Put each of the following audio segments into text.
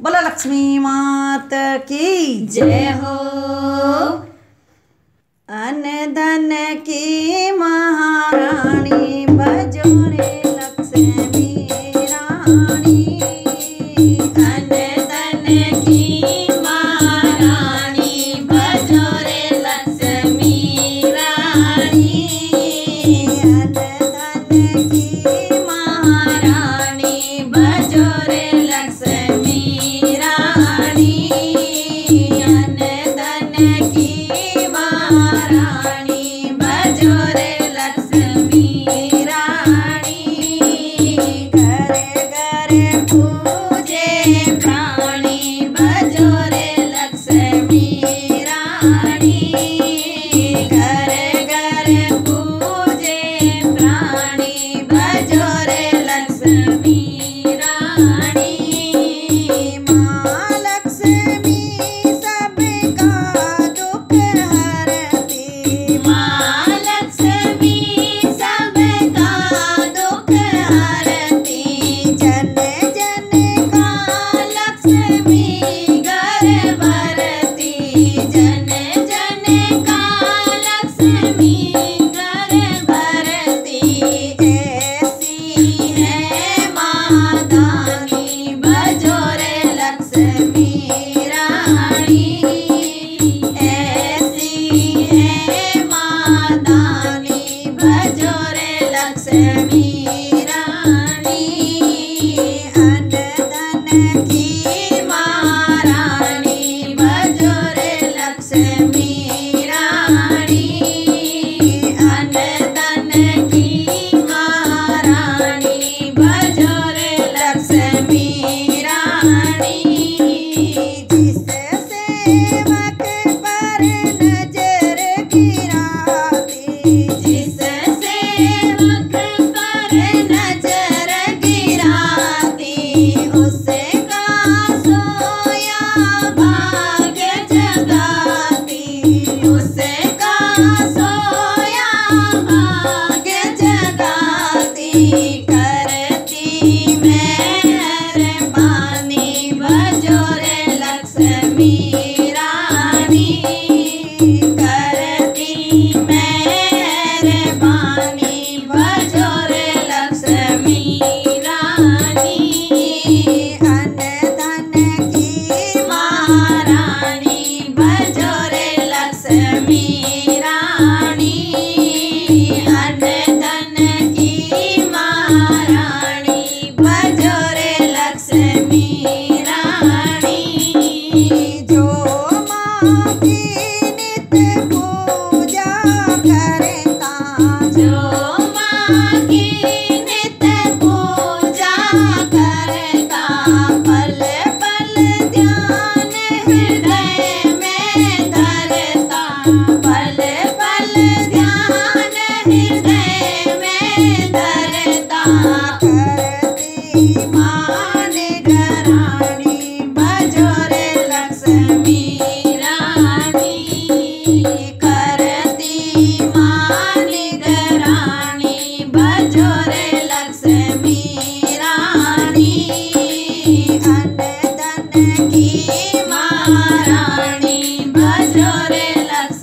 बोला लक्ष्मी मात की जय हो। अन धन की महारानी, बजोरे लक्ष्मी रानी। धन की महारानी लक्ष्मी रानी। अन धन की रे बा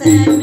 said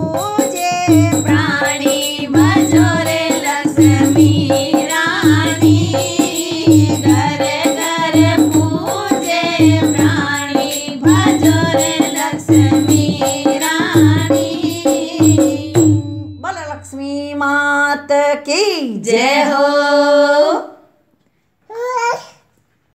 जय हो